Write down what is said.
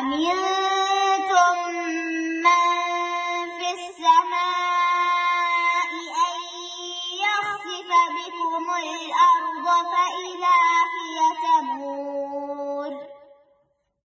أمنتم من في السماء أن يخسف بكم الأرض